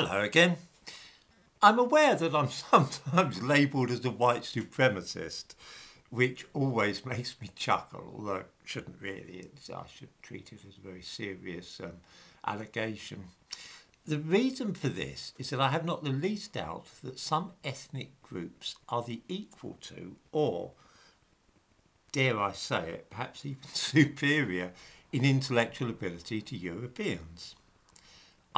Hello again. I'm aware that I'm sometimes labelled as a white supremacist, which always makes me chuckle, although it shouldn't really. It's, I should treat it as a very serious um, allegation. The reason for this is that I have not the least doubt that some ethnic groups are the equal to, or dare I say it, perhaps even superior in intellectual ability to Europeans.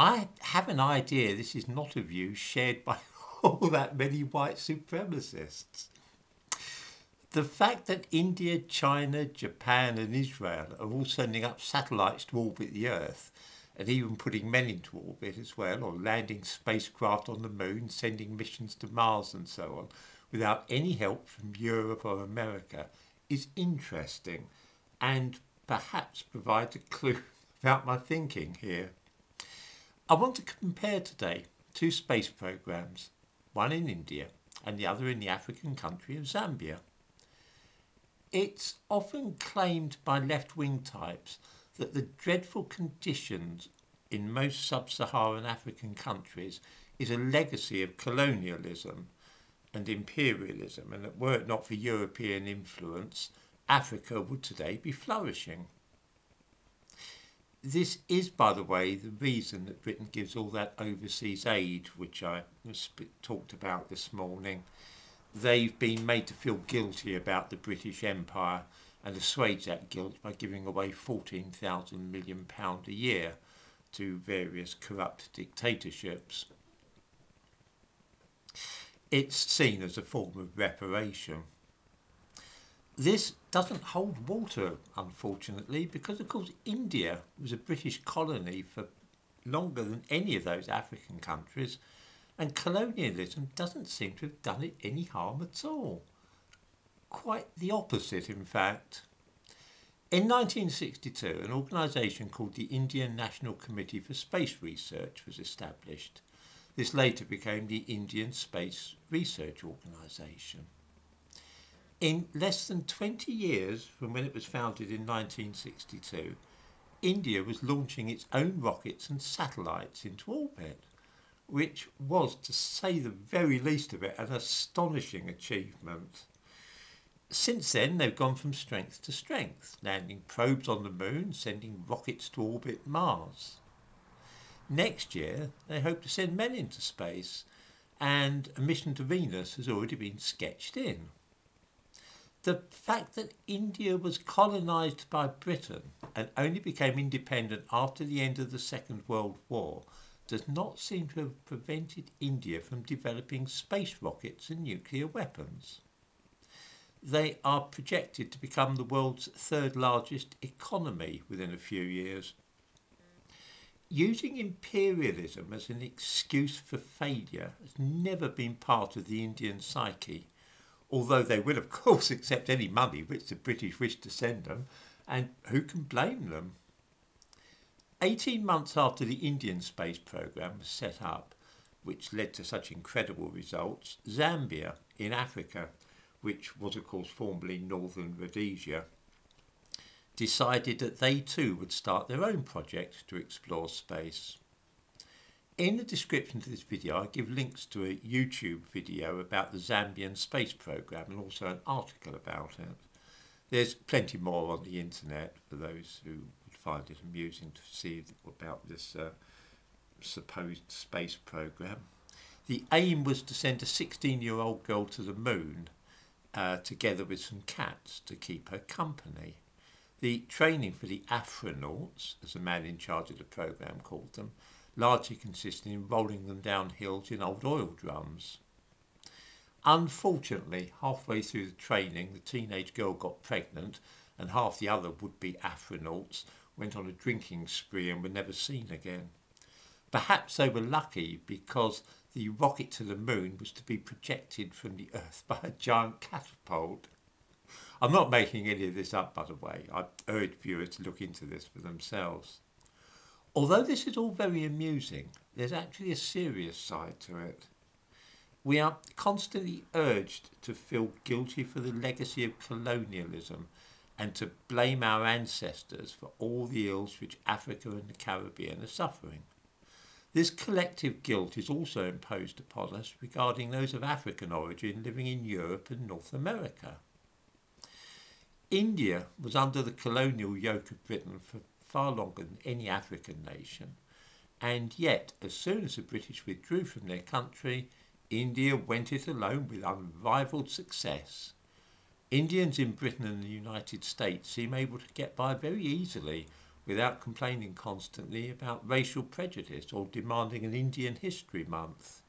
I have an idea this is not a view shared by all that many white supremacists. The fact that India, China, Japan, and Israel are all sending up satellites to orbit the Earth, and even putting men into orbit as well, or landing spacecraft on the moon, sending missions to Mars, and so on, without any help from Europe or America, is interesting and perhaps provides a clue about my thinking here. I want to compare today two space programs, one in India and the other in the African country of Zambia. It's often claimed by left-wing types that the dreadful conditions in most sub-Saharan African countries is a legacy of colonialism and imperialism and that were it not for European influence, Africa would today be flourishing. This is, by the way, the reason that Britain gives all that overseas aid, which I talked about this morning. They've been made to feel guilty about the British Empire and assuage that guilt by giving away £14,000 million a year to various corrupt dictatorships. It's seen as a form of reparation. This doesn't hold water, unfortunately, because, of course, India was a British colony for longer than any of those African countries, and colonialism doesn't seem to have done it any harm at all. Quite the opposite, in fact. In 1962, an organisation called the Indian National Committee for Space Research was established. This later became the Indian Space Research Organisation. In less than 20 years from when it was founded in 1962, India was launching its own rockets and satellites into orbit, which was, to say the very least of it, an astonishing achievement. Since then, they've gone from strength to strength, landing probes on the moon, sending rockets to orbit Mars. Next year, they hope to send men into space, and a mission to Venus has already been sketched in the fact that India was colonised by Britain and only became independent after the end of the Second World War does not seem to have prevented India from developing space rockets and nuclear weapons. They are projected to become the world's third largest economy within a few years. Using imperialism as an excuse for failure has never been part of the Indian psyche although they will, of course, accept any money which the British wish to send them, and who can blame them? 18 months after the Indian space program was set up, which led to such incredible results, Zambia in Africa, which was of course formerly Northern Rhodesia, decided that they too would start their own project to explore space. In the description to this video I give links to a YouTube video about the Zambian space program and also an article about it. There's plenty more on the internet for those who would find it amusing to see about this uh, supposed space program. The aim was to send a 16 year old girl to the moon uh, together with some cats to keep her company. The training for the astronauts, as the man in charge of the program called them, largely consisting in rolling them down hills in old oil drums. Unfortunately, halfway through the training, the teenage girl got pregnant, and half the other would-be astronauts went on a drinking spree and were never seen again. Perhaps they were lucky because the rocket to the moon was to be projected from the Earth by a giant catapult. I'm not making any of this up, by the way. I urge viewers to look into this for themselves. Although this is all very amusing, there's actually a serious side to it. We are constantly urged to feel guilty for the legacy of colonialism and to blame our ancestors for all the ills which Africa and the Caribbean are suffering. This collective guilt is also imposed upon us regarding those of African origin living in Europe and North America. India was under the colonial yoke of Britain for far longer than any African nation, and yet, as soon as the British withdrew from their country, India went it alone with unrivalled success. Indians in Britain and the United States seem able to get by very easily without complaining constantly about racial prejudice or demanding an Indian History Month.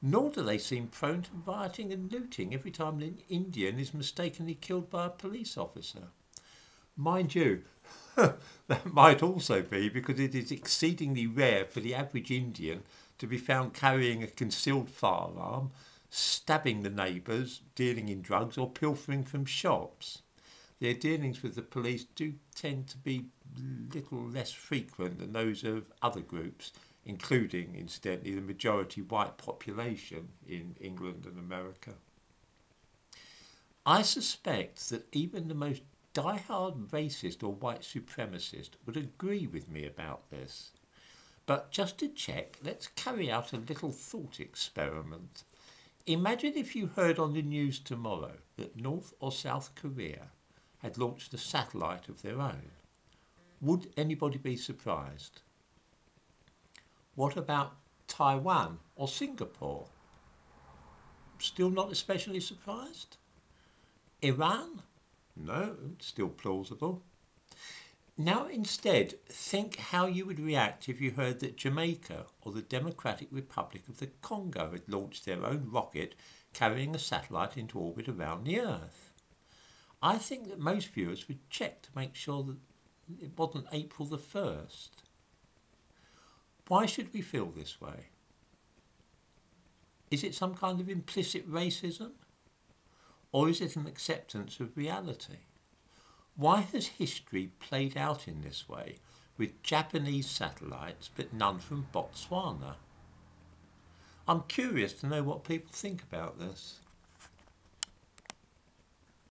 Nor do they seem prone to rioting and looting every time an Indian is mistakenly killed by a police officer. Mind you, that might also be because it is exceedingly rare for the average Indian to be found carrying a concealed firearm, stabbing the neighbours, dealing in drugs, or pilfering from shops. Their dealings with the police do tend to be little less frequent than those of other groups, including, incidentally, the majority white population in England and America. I suspect that even the most die-hard racist or white supremacist would agree with me about this. But just to check, let's carry out a little thought experiment. Imagine if you heard on the news tomorrow that North or South Korea had launched a satellite of their own. Would anybody be surprised? What about Taiwan or Singapore? Still not especially surprised? Iran? No, still plausible. Now instead, think how you would react if you heard that Jamaica or the Democratic Republic of the Congo had launched their own rocket carrying a satellite into orbit around the Earth. I think that most viewers would check to make sure that it wasn't April the 1st. Why should we feel this way? Is it some kind of implicit racism? Or is it an acceptance of reality? Why has history played out in this way with Japanese satellites but none from Botswana? I'm curious to know what people think about this.